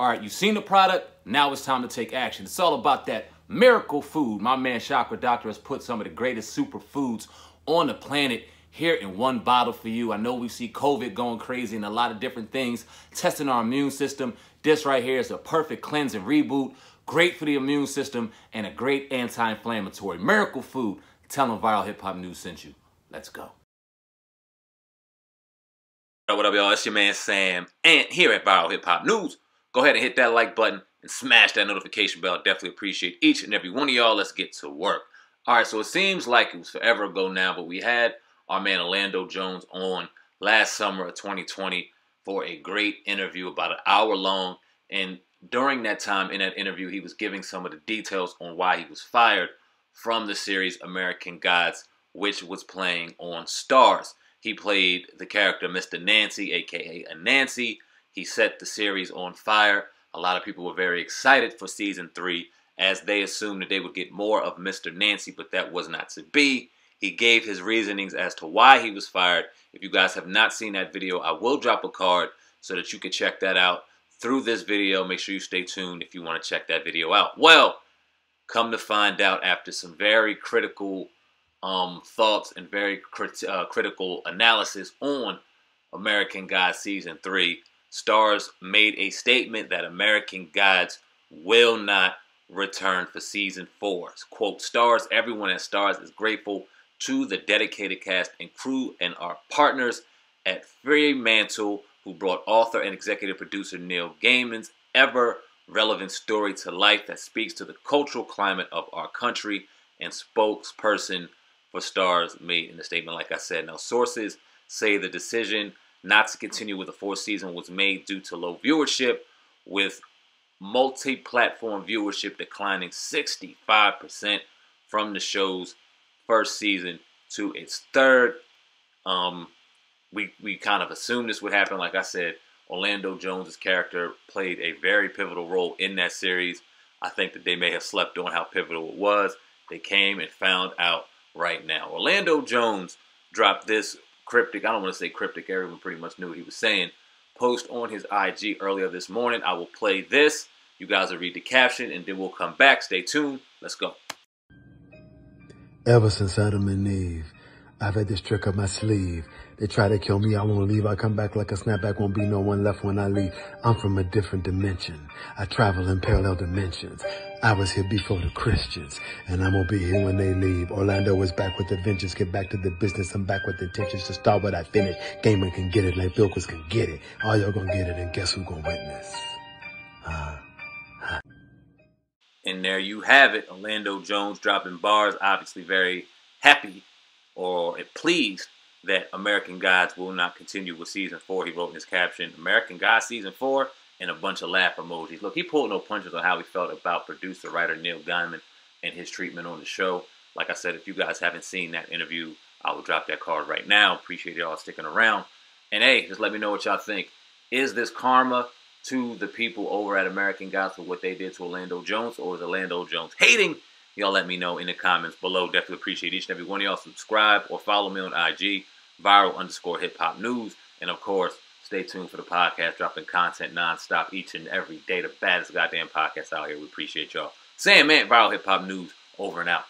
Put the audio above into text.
All right, you've seen the product. Now it's time to take action. It's all about that miracle food. My man Chakra Doctor has put some of the greatest superfoods on the planet here in one bottle for you. I know we see COVID going crazy and a lot of different things testing our immune system. This right here is a perfect cleanse and reboot. Great for the immune system and a great anti-inflammatory. Miracle food. Tell them Viral Hip Hop News sent you. Let's go. What up, y'all? It's your man Sam, and here at Viral Hip Hop News. Go ahead and hit that like button and smash that notification bell. Definitely appreciate each and every one of y'all. Let's get to work. All right, so it seems like it was forever ago now, but we had our man Orlando Jones on last summer of 2020 for a great interview, about an hour long. And during that time, in that interview, he was giving some of the details on why he was fired from the series American Gods, which was playing on Starz. He played the character Mr. Nancy, aka Anansi. He set the series on fire. A lot of people were very excited for season three as they assumed that they would get more of Mr. Nancy, but that was not to be. He gave his reasonings as to why he was fired. If you guys have not seen that video, I will drop a card so that you can check that out through this video. Make sure you stay tuned if you want to check that video out. Well, come to find out after some very critical um, thoughts and very crit uh, critical analysis on American Gods Season 3, Starz made a statement that American Gods will not return for Season 4. Quote, Starz, everyone at Starz is grateful to the dedicated cast and crew and our partners at Fremantle who brought author and executive producer Neil Gaiman's ever relevant story to life that speaks to the cultural climate of our country and spokesperson for Starz made in the statement like I said. Now sources say the decision not to continue with the fourth season was made due to low viewership with multi-platform viewership declining 65% from the show's first season to its third. Um, we we kind of assumed this would happen. Like I said, Orlando Jones's character played a very pivotal role in that series. I think that they may have slept on how pivotal it was. They came and found out right now. Orlando Jones dropped this cryptic, I don't want to say cryptic, everyone pretty much knew what he was saying, post on his IG earlier this morning. I will play this. You guys will read the caption and then we'll come back. Stay tuned. Let's go. Ever since Adam and Eve, I've had this trick up my sleeve. They try to kill me, I won't leave. I come back like a snapback, won't be no one left when I leave. I'm from a different dimension. I travel in parallel dimensions. I was here before the Christians, and I'm gonna be here when they leave. Orlando is back with the vengeance. Get back to the business. I'm back with intentions to start what I finish. Gaiman can get it like Bilquis can get it. All y'all gonna get it, and guess who gonna witness? And there you have it. Orlando Jones dropping bars. Obviously, very happy or it pleased that American Gods will not continue with season four. He wrote in his caption, American Gods season four, and a bunch of laugh emojis. Look, he pulled no punches on how he felt about producer, writer Neil Gaiman and his treatment on the show. Like I said, if you guys haven't seen that interview, I will drop that card right now. Appreciate y'all sticking around. And hey, just let me know what y'all think. Is this karma to the people over at American Gods for what they did to Orlando Jones, or is Orlando Jones hating? Y'all let me know in the comments below. Definitely appreciate each and every one of y'all. Subscribe or follow me on IG, viral underscore hip hop news. And of course, stay tuned for the podcast, dropping content nonstop each and every day. The baddest goddamn podcast out here. We appreciate y'all. Sam Man, viral hip hop news, over and out.